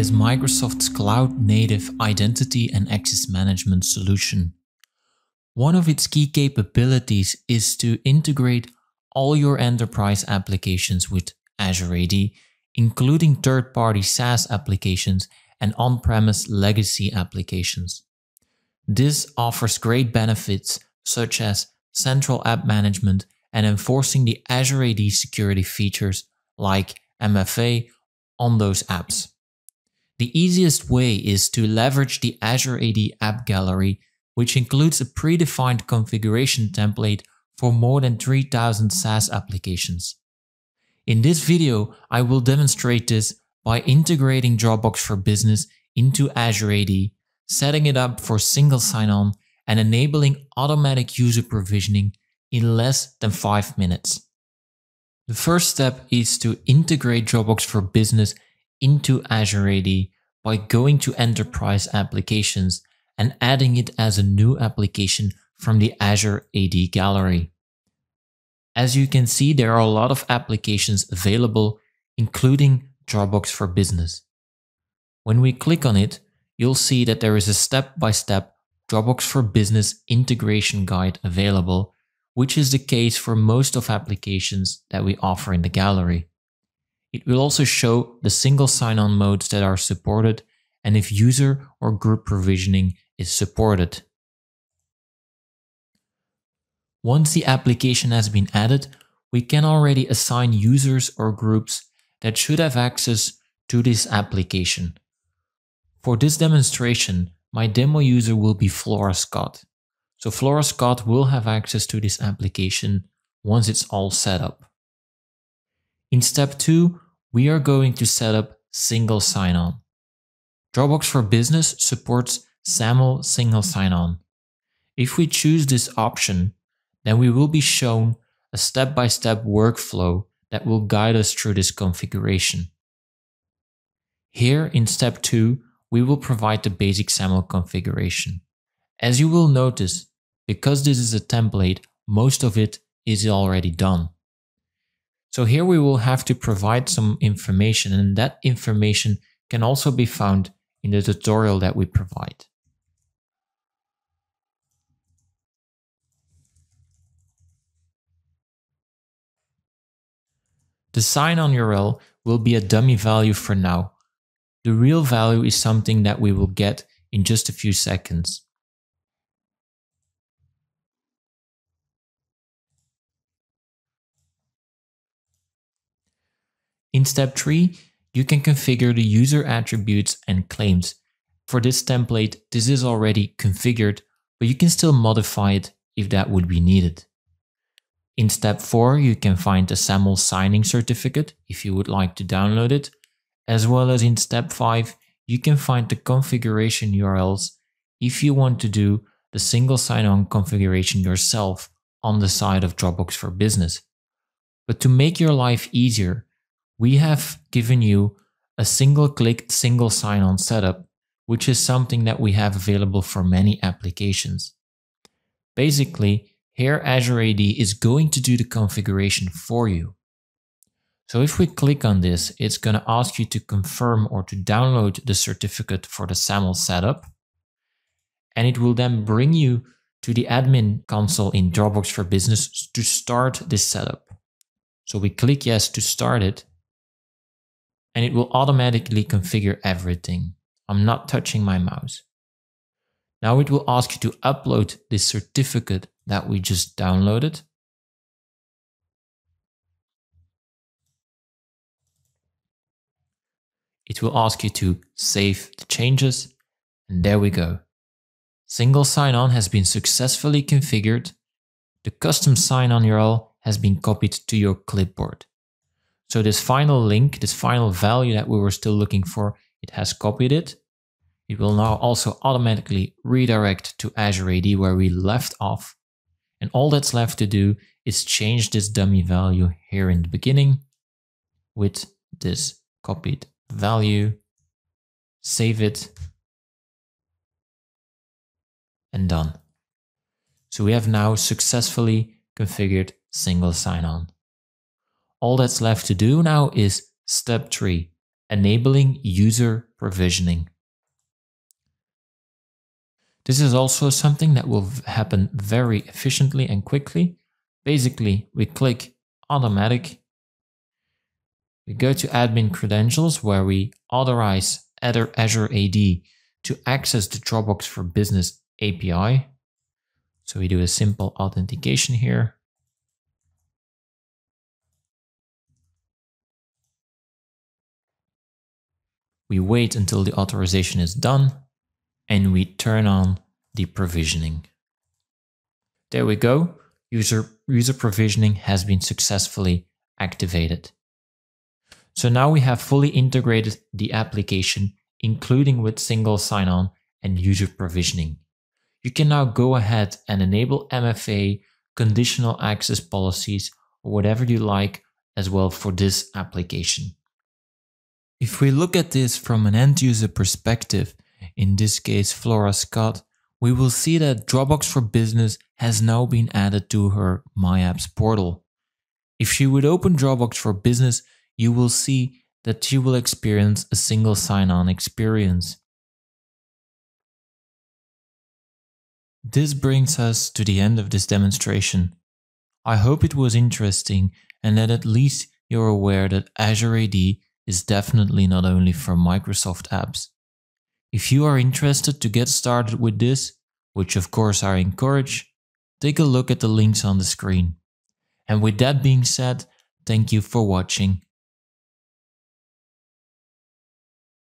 is Microsoft's cloud native identity and access management solution. One of its key capabilities is to integrate all your enterprise applications with Azure AD, including third party SaaS applications and on premise legacy applications. This offers great benefits such as central app management and enforcing the Azure AD security features like MFA on those apps. The easiest way is to leverage the Azure AD App Gallery, which includes a predefined configuration template for more than 3000 SaaS applications. In this video, I will demonstrate this by integrating Dropbox for Business into Azure AD, setting it up for single sign-on, and enabling automatic user provisioning in less than 5 minutes. The first step is to integrate Dropbox for Business into Azure AD by going to Enterprise Applications and adding it as a new application from the Azure AD Gallery. As you can see, there are a lot of applications available, including Dropbox for Business. When we click on it, you'll see that there is a step-by-step Dropbox for Business integration guide available, which is the case for most of applications that we offer in the gallery. It will also show the single sign-on modes that are supported and if user or group provisioning is supported. Once the application has been added, we can already assign users or groups that should have access to this application. For this demonstration, my demo user will be Flora Scott. So Flora Scott will have access to this application once it's all set up. In step two, we are going to set up single sign-on. Dropbox for Business supports SAML single sign-on. If we choose this option, then we will be shown a step-by-step -step workflow that will guide us through this configuration. Here in step 2, we will provide the basic SAML configuration. As you will notice, because this is a template, most of it is already done. So here we will have to provide some information and that information can also be found in the tutorial that we provide. The sign-on URL will be a dummy value for now. The real value is something that we will get in just a few seconds. In step 3, you can configure the user attributes and claims. For this template, this is already configured, but you can still modify it if that would be needed. In step 4, you can find the SAML signing certificate if you would like to download it, as well as in step 5, you can find the configuration URLs if you want to do the single sign-on configuration yourself on the side of Dropbox for Business. But to make your life easier, we have given you a single click single sign on setup, which is something that we have available for many applications. Basically, here Azure AD is going to do the configuration for you. So if we click on this, it's going to ask you to confirm or to download the certificate for the SAML setup. And it will then bring you to the admin console in Dropbox for Business to start this setup. So we click yes to start it and it will automatically configure everything. I'm not touching my mouse. Now it will ask you to upload this certificate that we just downloaded. It will ask you to save the changes and there we go. Single sign-on has been successfully configured. The custom sign-on URL has been copied to your clipboard. So this final link, this final value that we were still looking for, it has copied it. It will now also automatically redirect to Azure AD where we left off. And all that's left to do is change this dummy value here in the beginning with this copied value, save it, and done. So we have now successfully configured single sign-on. All that's left to do now is step 3, enabling user provisioning. This is also something that will happen very efficiently and quickly. Basically, we click automatic. We go to admin credentials where we authorize Azure AD to access the Dropbox for Business API. So we do a simple authentication here. We wait until the authorization is done and we turn on the provisioning. There we go. User, user provisioning has been successfully activated. So now we have fully integrated the application, including with single sign-on and user provisioning. You can now go ahead and enable MFA, conditional access policies, or whatever you like as well for this application. If we look at this from an end user perspective, in this case Flora Scott, we will see that Dropbox for Business has now been added to her My Apps portal. If she would open Dropbox for Business, you will see that she will experience a single sign-on experience. This brings us to the end of this demonstration. I hope it was interesting and that at least you're aware that Azure AD is definitely not only for Microsoft apps. If you are interested to get started with this, which of course I encourage, take a look at the links on the screen. And with that being said, thank you for watching